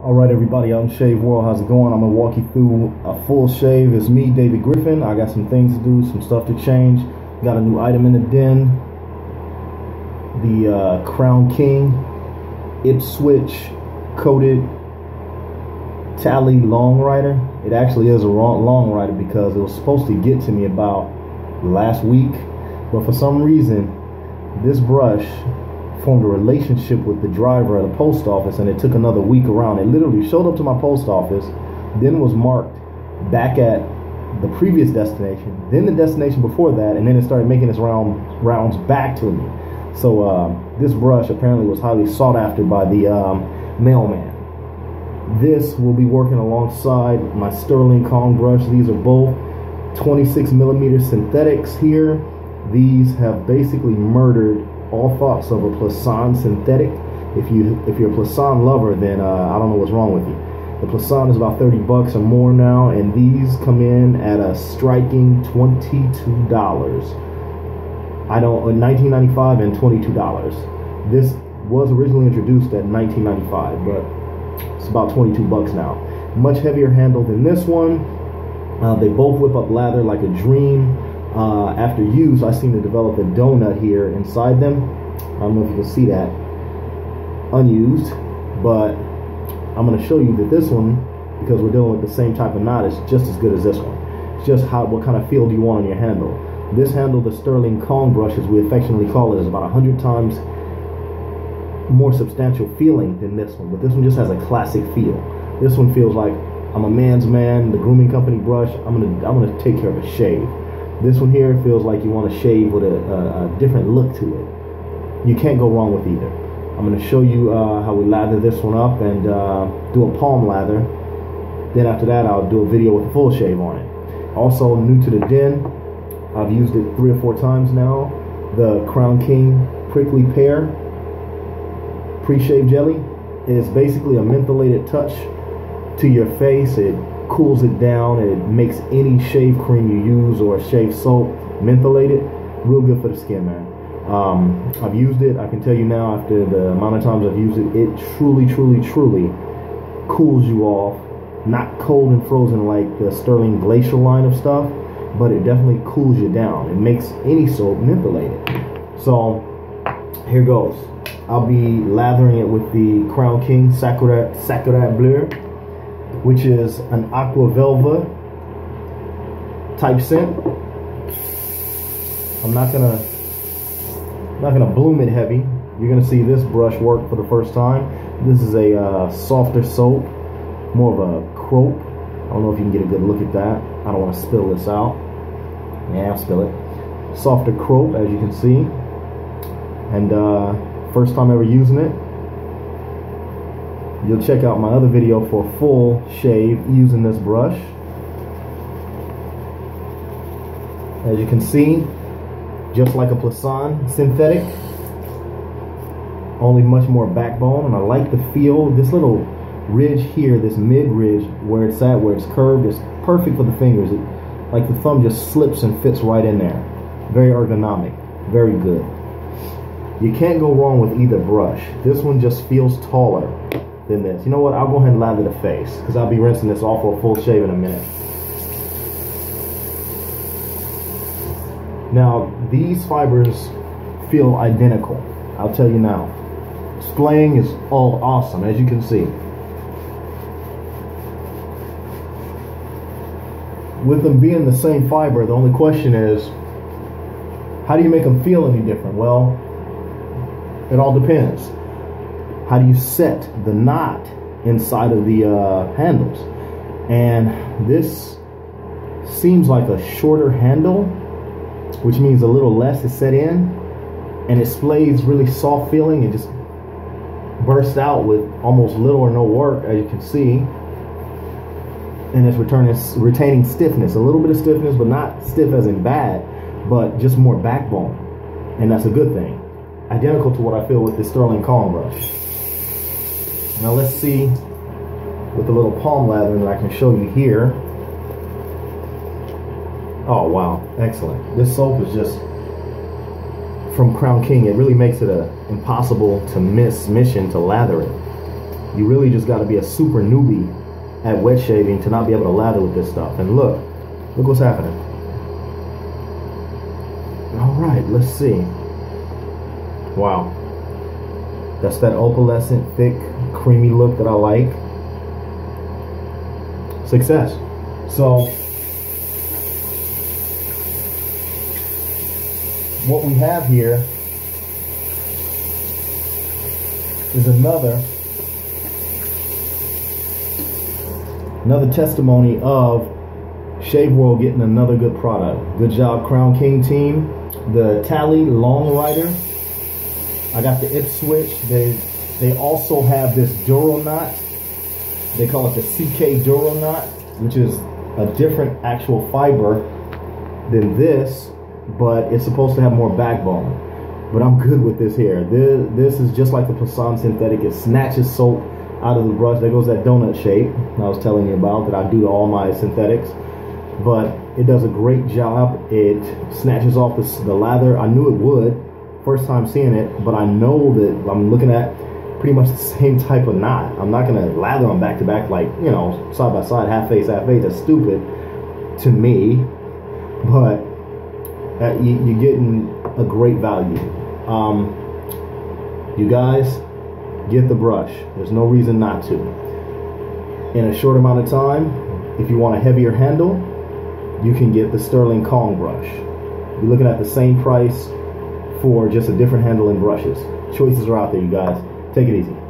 All right, everybody I'm Shave World, how's it going? I'm gonna walk you through a full shave. It's me, David Griffin. I got some things to do, some stuff to change. Got a new item in the den. The uh, Crown King Ipswich coated Tali Long Rider. It actually is a long rider because it was supposed to get to me about last week, but for some reason, this brush formed a relationship with the driver at the post office and it took another week around. It literally showed up to my post office, then was marked back at the previous destination, then the destination before that, and then it started making its round rounds back to me. So uh, this brush apparently was highly sought after by the um, mailman. This will be working alongside my Stirling Kong brush. These are both 26 millimeter synthetics here. These have basically murdered all thoughts of a Plisson synthetic. If you if you're a Plisson lover, then uh, I don't know what's wrong with you. The Plisson is about 30 bucks or more now, and these come in at a striking $22. I don't, 1995 and $22. This was originally introduced at 1995, but it's about 22 bucks now. Much heavier handle than this one. Uh, they both whip up lather like a dream. Uh, after use, I seem to develop a donut here inside them. I don't know if you can see that. Unused, but I'm going to show you that this one, because we're dealing with the same type of knot, is just as good as this one. It's just how what kind of feel do you want on your handle. This handle, the Stirling Kong brush, as we affectionately call it, is about 100 times more substantial feeling than this one. But this one just has a classic feel. This one feels like I'm a man's man. The grooming company brush. I'm gonna I'm gonna take care of a shave. This one here feels like you want to shave with a, a, a, different look to it. You can't go wrong with either. I'm going to show you uh, how we lather this one up and uh, do a palm lather. Then after that, I'll do a video with a full shave on it. Also, new to the den, I've used it three or four times now. The Crown King Prickly Pear pre-shave jelly is basically a mentholated touch to your face. It cools it down. It makes any shave cream you use or shave soap mentholated. Real good for the skin, man. Um, I've used it. I can tell you now, after the amount of times I've used it, it truly, truly, truly cools you off. Not cold and frozen like the Stirling Glacial line of stuff, but it definitely cools you down. It makes any soap mentholated. So here goes. I'll be lathering it with the Crown King Sakura Sakura Bleu which is an aqua velva type scent. I'm not gonna not gonna bloom it heavy. You're gonna see this brush work for the first time. This is a uh, softer soap, more of a croap. I don't know if you can get a good look at that. I don't want to spill this out. Yeah, I'll spill it. Softer croap, as you can see. And uh, first time ever using it, You'll check out my other video for a full shave using this brush. As you can see, just like a Plisson synthetic, only much more backbone. And I like the feel. This little ridge here, this mid ridge where it's at, where it's curved, is perfect for the fingers. It, like the thumb just slips and fits right in there. Very ergonomic, very good. You can't go wrong with either brush. This one just feels taller than this. You know what? I'll go ahead and lather the face because I'll be rinsing this off for a full shave in a minute. Now, these fibers feel identical. I'll tell you now. Splaying is all awesome, as you can see. With them being the same fiber, the only question is, how do you make them feel any different? Well, it all depends how do you set the knot inside of the uh, handles? And this seems like a shorter handle which means a little less is set in and it splays really soft feeling. And just bursts out with almost little or no work as you can see. And it's returning retaining stiffness a little bit of stiffness but not stiff as in bad but just more backbone. And that's a good thing. Identical to what I feel with the Stirling Kong brush now let's see with the little palm lather that I can show you here. Oh wow, excellent. This soap is just from Crown King. It really makes it a impossible to miss mission to lather it. You really just got to be a super newbie at wet shaving to not be able to lather with this stuff. And look, look what's happening. All right, let's see. Wow. That's that opalescent, thick, creamy look that I like. Success. So, what we have here is another another testimony of Shave World getting another good product. Good job, Crown King team. The Tali Long Rider. I got the Ipswich. They they also have this Duro knot. They call it the CK Duro knot, which is a different actual fiber than this, but it's supposed to have more backbone. But I'm good with this here. This, this is just like the Plisson synthetic. It snatches soap out of the brush. There goes that donut shape I was telling you about that I do to all my synthetics. But it does a great job. It snatches off the, the lather. I knew it would first time seeing it, but I know that I'm looking at pretty much the same type of knot. I'm not gonna lather them back to back like, you know, side by side, half face, half face. That's stupid to me, but uh, you, you're getting a great value. Um, you guys, get the brush. There's no reason not to. In a short amount of time, if you want a heavier handle, you can get the Stirling Kong brush. You're looking at the same price for just a different handle and brushes. Choices are out there, you guys. Take it easy.